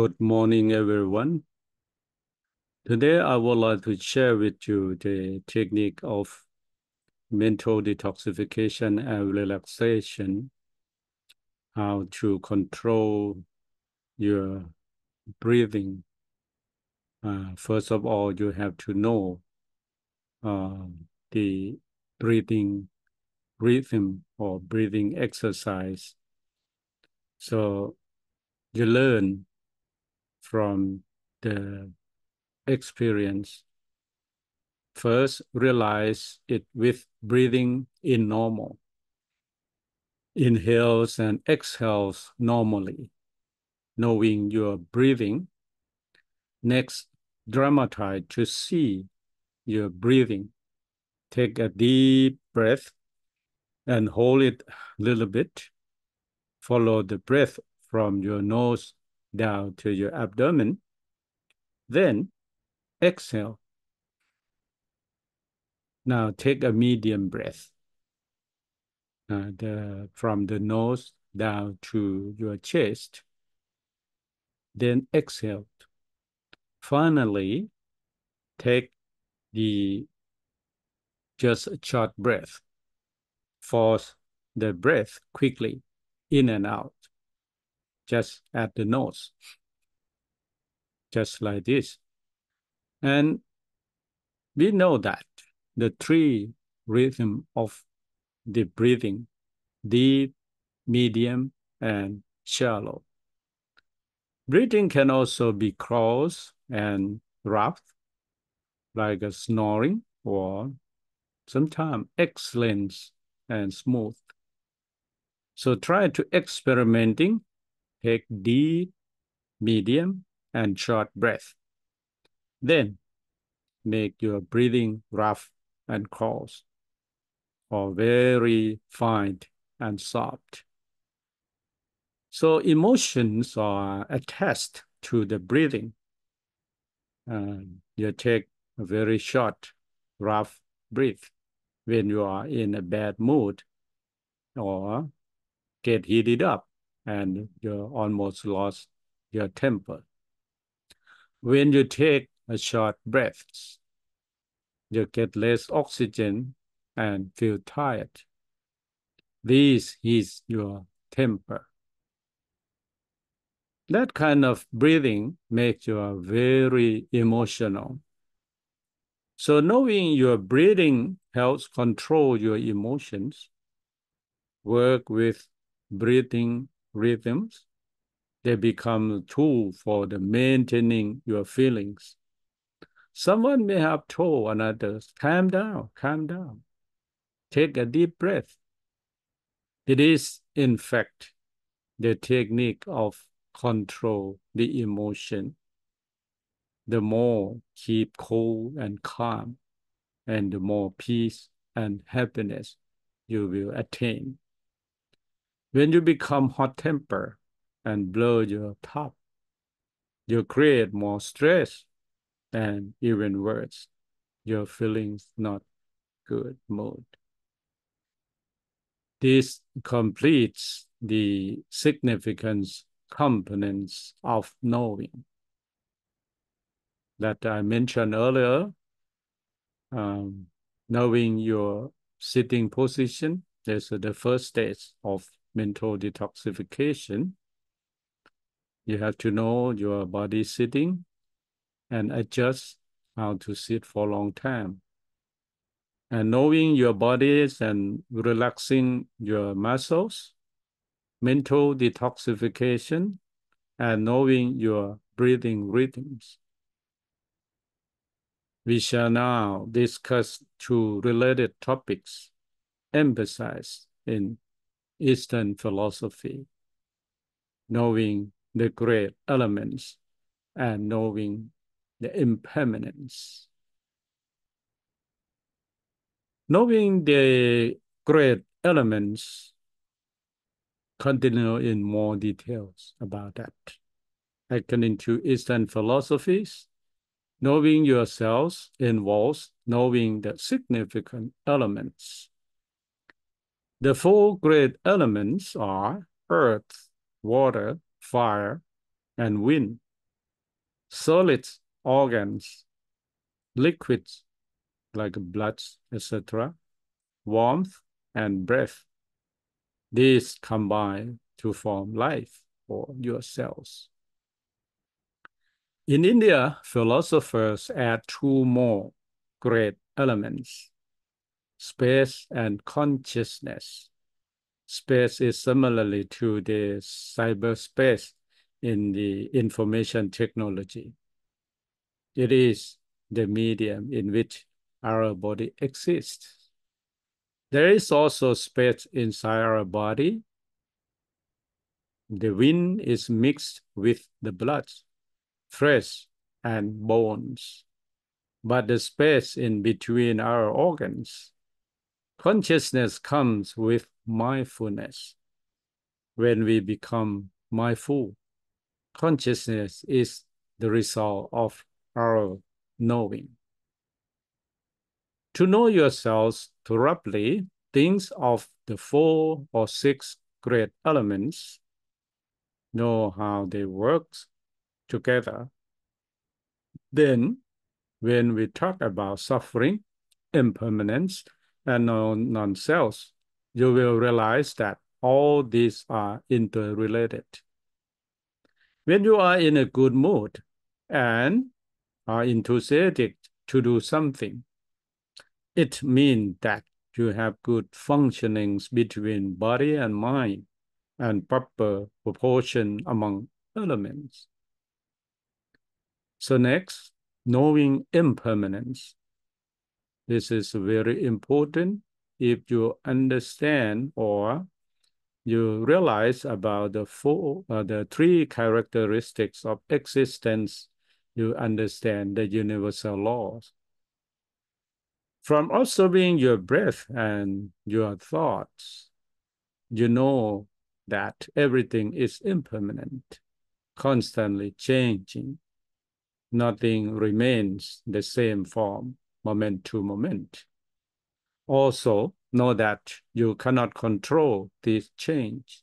Good morning, everyone. Today, I would like to share with you the technique of mental detoxification and relaxation, how to control your breathing. Uh, first of all, you have to know uh, the breathing rhythm or breathing exercise. So you learn from the experience. First, realize it with breathing in normal. Inhales and exhales normally, knowing your breathing. Next, dramatize to see your breathing. Take a deep breath and hold it a little bit. Follow the breath from your nose down to your abdomen. Then exhale. Now take a medium breath uh, the, from the nose down to your chest. Then exhale. Finally, take the just a short breath. Force the breath quickly in and out just at the nose, just like this. And we know that the three rhythm of the breathing, deep, medium, and shallow. Breathing can also be close and rough, like a snoring, or sometimes excellent and smooth. So try to experimenting Take deep, medium, and short breath. Then make your breathing rough and coarse, or very fine and soft. So emotions are attached to the breathing. And you take a very short, rough breath when you are in a bad mood or get heated up and you almost lost your temper. When you take a short breaths, you get less oxygen and feel tired. This is your temper. That kind of breathing makes you very emotional. So knowing your breathing helps control your emotions. Work with breathing rhythms, they become a tool for the maintaining your feelings. Someone may have told another, calm down, calm down. Take a deep breath. It is, in fact, the technique of control the emotion. The more keep cool and calm, and the more peace and happiness you will attain. When you become hot temper and blow your top, you create more stress and even worse, your feelings not good mood. This completes the significance components of knowing that I mentioned earlier. Um, knowing your sitting position is the first stage of mental detoxification, you have to know your body sitting and adjust how to sit for a long time. And knowing your bodies and relaxing your muscles, mental detoxification, and knowing your breathing rhythms. We shall now discuss two related topics emphasized in Eastern philosophy, knowing the great elements and knowing the impermanence. Knowing the great elements, continue in more details about that. According to Eastern philosophies, knowing yourselves involves knowing the significant elements the four great elements are earth, water, fire, and wind. solid organs, liquids like blood, etc., warmth and breath. These combine to form life for your cells. In India, philosophers add two more great elements, space and consciousness. Space is similarly to the cyberspace in the information technology. It is the medium in which our body exists. There is also space inside our body. The wind is mixed with the blood, flesh, and bones. But the space in between our organs, consciousness comes with mindfulness. When we become mindful, consciousness is the result of our knowing. To know yourselves thoroughly, think of the four or six great elements, know how they work together. Then, when we talk about suffering, impermanence, and non-self, you will realize that all these are interrelated. When you are in a good mood and are enthusiastic to do something, it means that you have good functionings between body and mind and proper proportion among elements. So next, knowing impermanence. This is very important if you understand or you realize about the four, uh, the three characteristics of existence, you understand the universal laws. From observing your breath and your thoughts, you know that everything is impermanent, constantly changing. Nothing remains the same form, moment to moment. Also, know that you cannot control this change.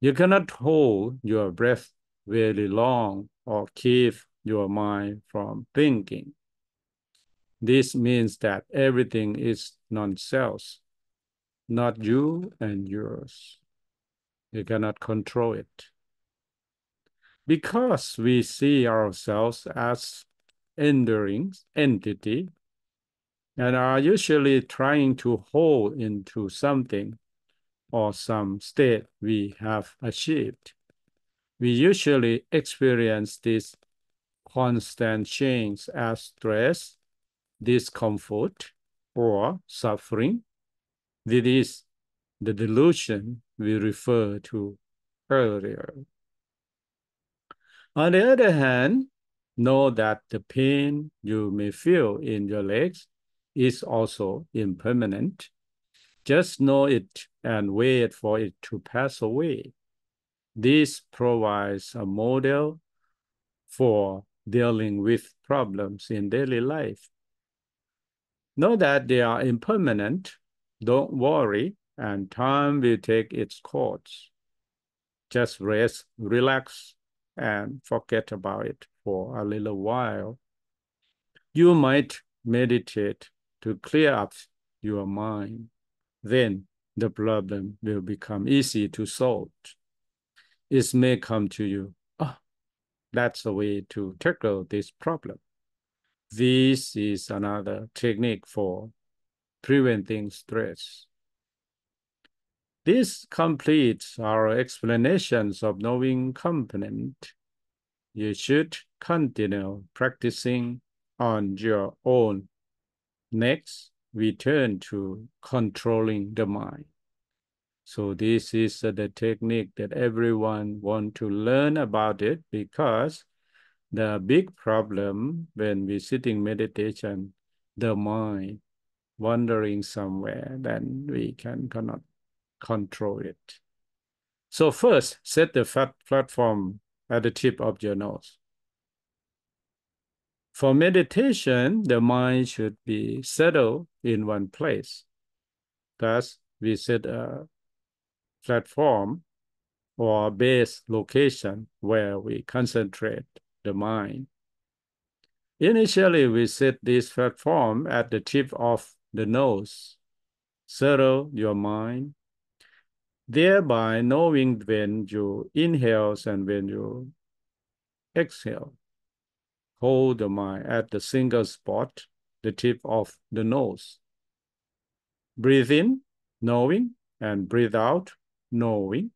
You cannot hold your breath very long or keep your mind from thinking. This means that everything is non-self, not you and yours. You cannot control it. Because we see ourselves as enduring entity and are usually trying to hold into something or some state we have achieved. We usually experience this constant change as stress, discomfort, or suffering. This is the delusion we referred to earlier. On the other hand, know that the pain you may feel in your legs is also impermanent. Just know it and wait for it to pass away. This provides a model for dealing with problems in daily life. Know that they are impermanent. Don't worry, and time will take its course. Just rest, relax, and forget about it for a little while. You might meditate to clear up your mind. Then the problem will become easy to solve. It may come to you, oh, that's a way to tackle this problem. This is another technique for preventing stress. This completes our explanations of knowing component. You should continue practicing on your own Next, we turn to controlling the mind. So this is uh, the technique that everyone want to learn about it because the big problem when we sitting meditation, the mind wandering somewhere, then we can cannot control it. So first, set the fat platform at the tip of your nose. For meditation, the mind should be settled in one place. Thus, we set a platform or base location where we concentrate the mind. Initially, we set this platform at the tip of the nose. Settle your mind, thereby knowing when you inhale and when you exhale. Hold the mind at the single spot, the tip of the nose. Breathe in, knowing, and breathe out, knowing.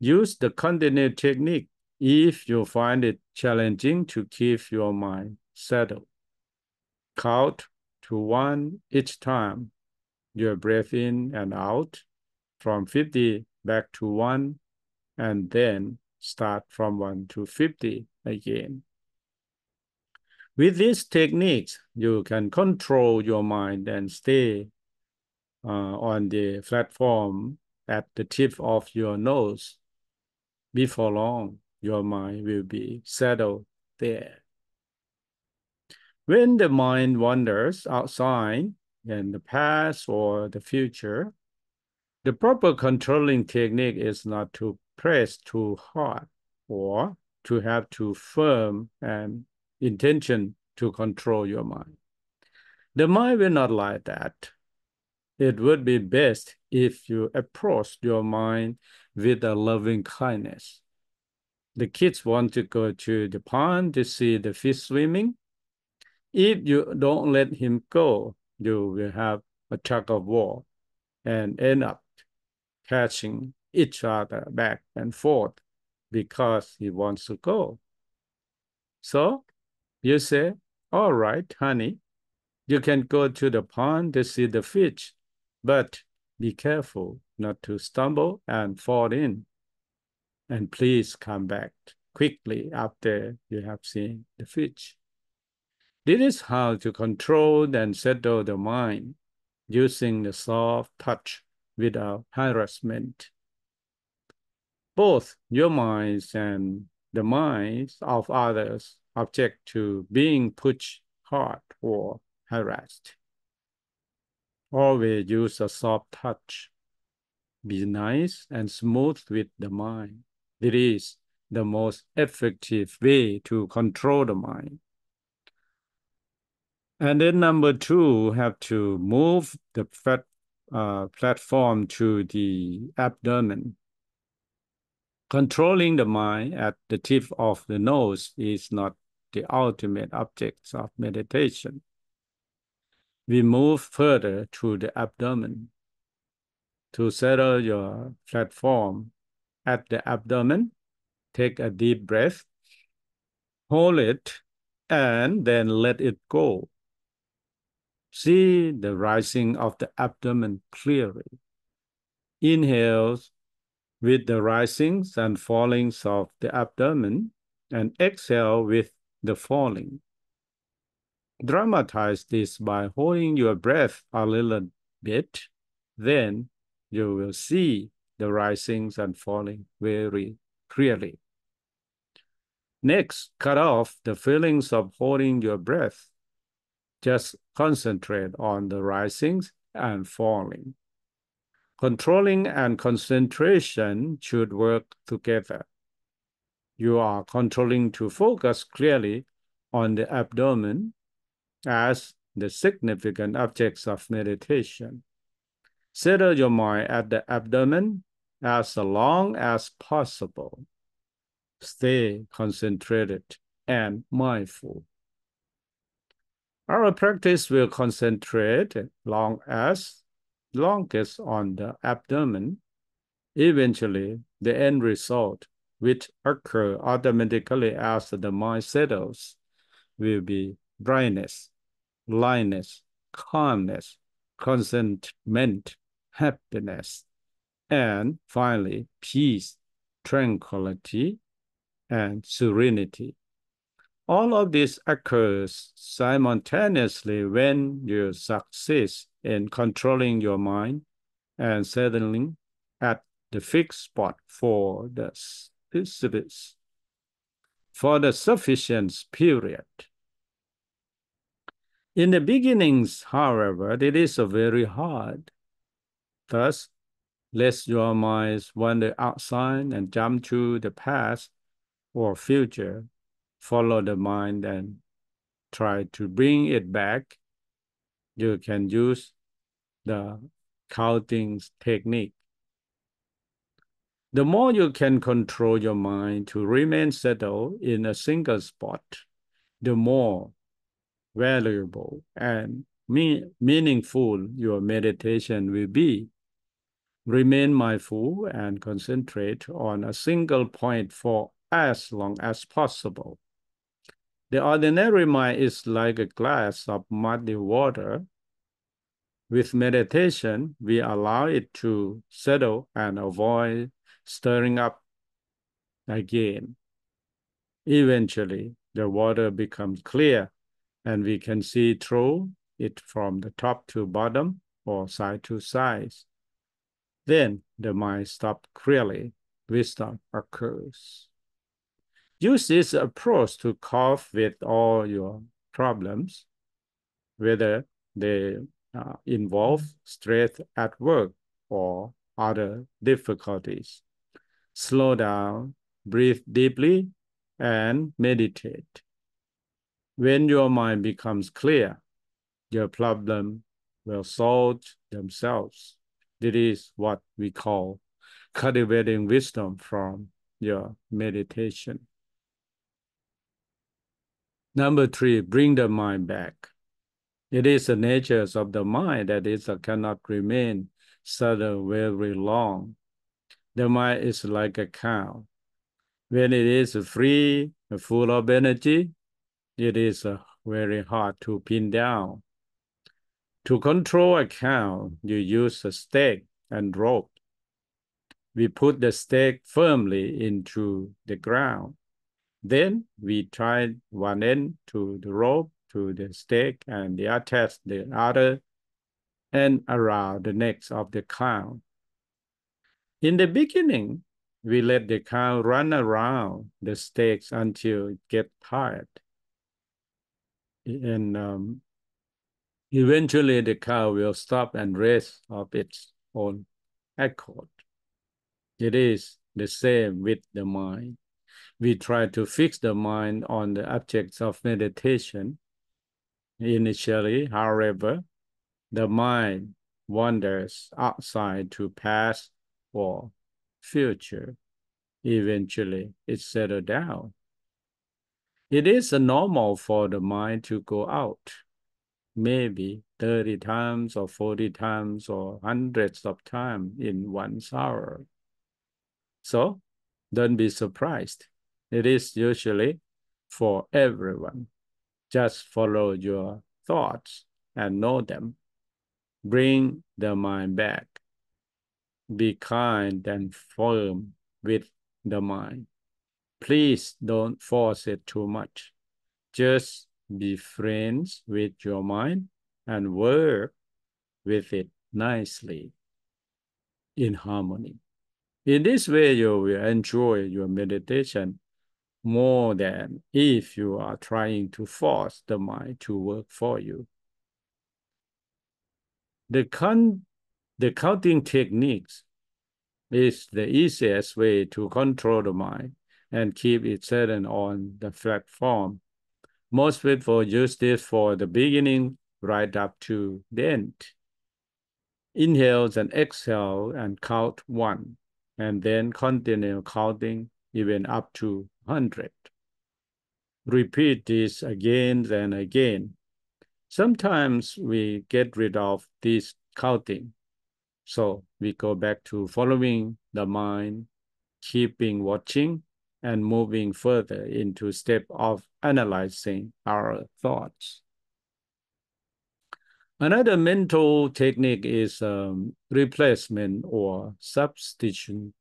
Use the counting technique if you find it challenging to keep your mind settled. Count to one each time. Your breath in and out from 50 back to one, and then start from one to 50 again. With these techniques, you can control your mind and stay uh, on the platform at the tip of your nose. Before long, your mind will be settled there. When the mind wanders outside in the past or the future, the proper controlling technique is not to press too hard or to have too firm an intention to control your mind. The mind will not like that. It would be best if you approach your mind with a loving kindness. The kids want to go to the pond to see the fish swimming. If you don't let him go, you will have a tug of war and end up catching each other back and forth because he wants to go. So you say, all right, honey, you can go to the pond to see the fish, but be careful not to stumble and fall in. And please come back quickly after you have seen the fish. This is how to control and settle the mind using the soft touch without harassment. Both your minds and the minds of others object to being pushed hard or harassed. Always use a soft touch. Be nice and smooth with the mind. It is the most effective way to control the mind. And then number two, have to move the fat, uh, platform to the abdomen. Controlling the mind at the tip of the nose is not the ultimate object of meditation we move further to the abdomen. To settle your platform at the abdomen, take a deep breath, hold it, and then let it go. See the rising of the abdomen clearly. Inhale with the risings and fallings of the abdomen, and exhale with the falling. Dramatize this by holding your breath a little bit. Then you will see the risings and falling very clearly. Next, cut off the feelings of holding your breath. Just concentrate on the risings and falling. Controlling and concentration should work together. You are controlling to focus clearly on the abdomen as the significant objects of meditation. Settle your mind at the abdomen as long as possible. Stay concentrated and mindful. Our practice will concentrate long as longest on the abdomen. Eventually, the end result, which occur automatically as the mind settles, will be brightness lightness, calmness, contentment, happiness, and finally, peace, tranquility, and serenity. All of this occurs simultaneously when you succeed in controlling your mind and settling at the fixed spot for the for the sufficient period. In the beginnings, however, it is very hard. Thus, lest your minds wander outside and jump to the past or future, follow the mind and try to bring it back, you can use the counting technique. The more you can control your mind to remain settled in a single spot, the more valuable and me meaningful your meditation will be. Remain mindful and concentrate on a single point for as long as possible. The ordinary mind is like a glass of muddy water. With meditation, we allow it to settle and avoid stirring up again. Eventually, the water becomes clear and we can see through it from the top to bottom or side to side. Then the mind stops clearly, wisdom occurs. Use this approach to cope with all your problems, whether they uh, involve stress at work or other difficulties. Slow down, breathe deeply, and meditate. When your mind becomes clear, your problem will solve themselves. This is what we call cultivating wisdom from your meditation. Number three, bring the mind back. It is the nature of the mind that it uh, cannot remain settled very long. The mind is like a cow. When it is free, full of energy, it is uh, very hard to pin down. To control a cow, you use a stake and rope. We put the stake firmly into the ground. Then we tie one end to the rope to the stake and the attach the other end around the necks of the cow. In the beginning, we let the cow run around the stakes until it gets tired. And um, Eventually, the cow will stop and rest of its own accord. It is the same with the mind. We try to fix the mind on the objects of meditation. Initially, however, the mind wanders outside to past or future. Eventually, it settles down. It is normal for the mind to go out maybe 30 times or 40 times or hundreds of times in one hour. So don't be surprised. It is usually for everyone. Just follow your thoughts and know them. Bring the mind back. Be kind and firm with the mind. Please don't force it too much. Just be friends with your mind and work with it nicely in harmony. In this way, you will enjoy your meditation more than if you are trying to force the mind to work for you. The, con the counting techniques is the easiest way to control the mind and keep it settled on the platform most people use this for the beginning right up to the end. Inhale and exhale and count one, and then continue counting even up to 100. Repeat this again and again. Sometimes we get rid of this counting. So we go back to following the mind, keeping watching, and moving further into step of analyzing our thoughts. Another mental technique is um, replacement or substitution.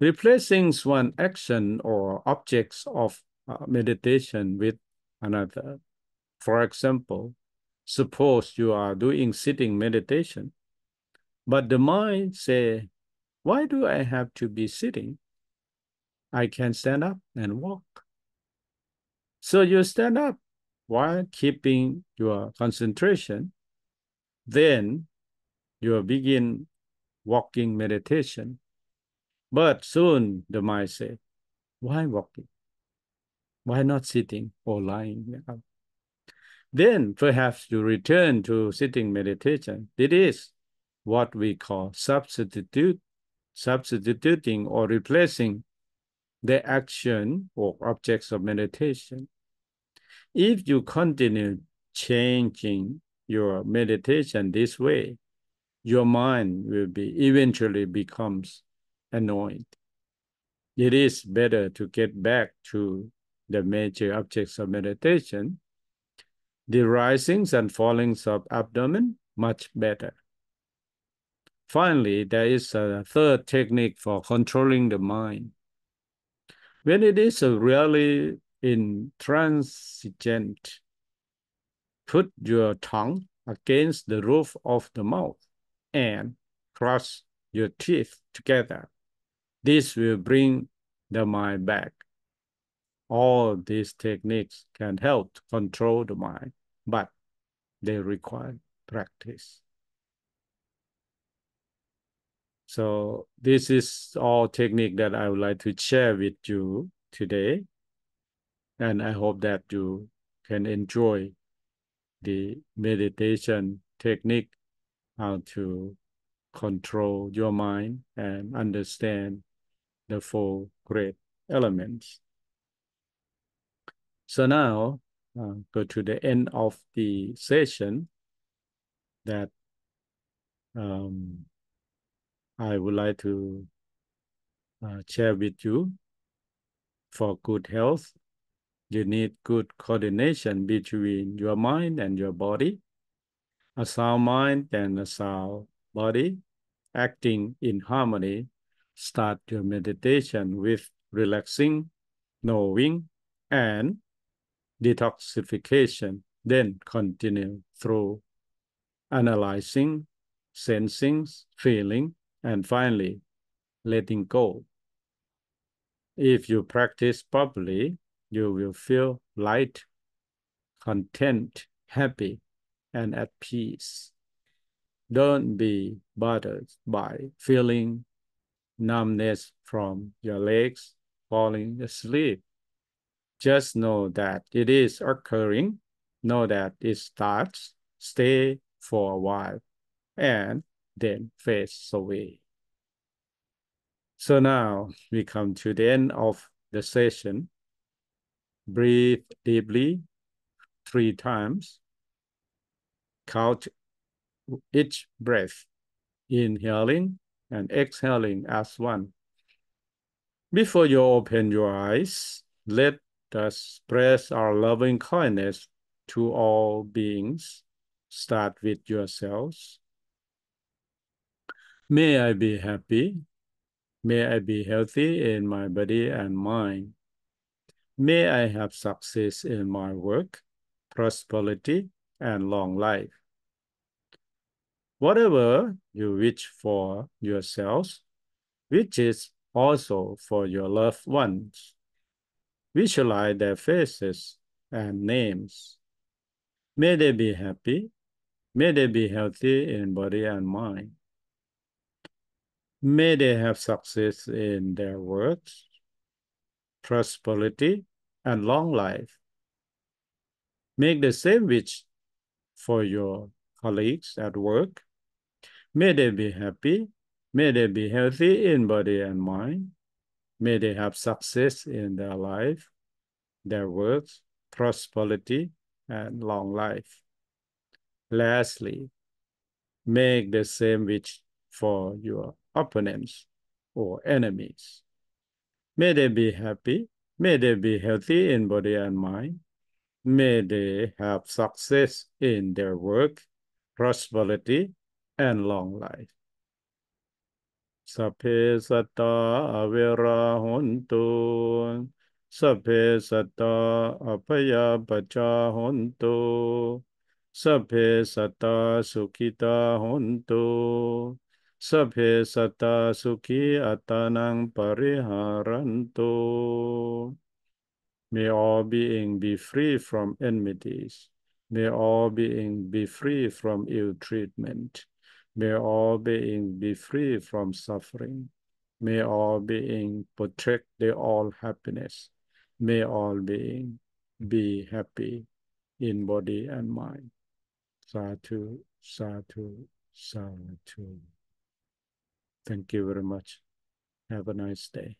Replacing one action or objects of uh, meditation with another. For example, suppose you are doing sitting meditation, but the mind say, why do I have to be sitting? I can stand up and walk. So you stand up while keeping your concentration. Then you begin walking meditation. But soon the mind said, why walking? Why not sitting or lying? Then perhaps you return to sitting meditation. It is what we call substitute, substituting or replacing the action or objects of meditation. If you continue changing your meditation this way, your mind will be eventually becomes annoyed it is better to get back to the major objects of meditation. The risings and fallings of abdomen much better. Finally there is a third technique for controlling the mind. When it is really intransigent put your tongue against the roof of the mouth and cross your teeth together. This will bring the mind back. All these techniques can help to control the mind, but they require practice. So this is all technique that I would like to share with you today. And I hope that you can enjoy the meditation technique, how to control your mind and understand the four great elements. So now, uh, go to the end of the session that um, I would like to uh, share with you. For good health, you need good coordination between your mind and your body. A sound mind and a sound body acting in harmony. Start your meditation with relaxing, knowing, and detoxification. Then continue through analyzing, sensing, feeling, and finally, letting go. If you practice properly, you will feel light, content, happy, and at peace. Don't be bothered by feeling numbness from your legs falling asleep. Just know that it is occurring, know that it starts, stay for a while, and then fades away. So now we come to the end of the session. Breathe deeply three times. Count each breath, inhaling and exhaling as one. Before you open your eyes, let us express our loving kindness to all beings. Start with yourselves. May I be happy. May I be healthy in my body and mind. May I have success in my work, prosperity, and long life. Whatever you wish for yourselves, which is also for your loved ones. Visualize their faces and names. May they be happy. May they be healthy in body and mind. May they have success in their works, prosperity, and long life. Make the same wish for your colleagues at work. May they be happy. May they be healthy in body and mind. May they have success in their life, their work, prosperity, and long life. Lastly, make the same wish for your opponents or enemies. May they be happy. May they be healthy in body and mind. May they have success in their work, prosperity, and long life. Sape satta avera hontu. Sape satta apaya pacha hontu. Sape satta sukhita hontu. Sape satta sukhi atanang pariharantu. May all being be free from enmities. May all being be free from ill treatment. May all being be free from suffering. May all being protect their all happiness. May all being be happy in body and mind. Sadhu, sadhu, sadhu. Thank you very much. Have a nice day.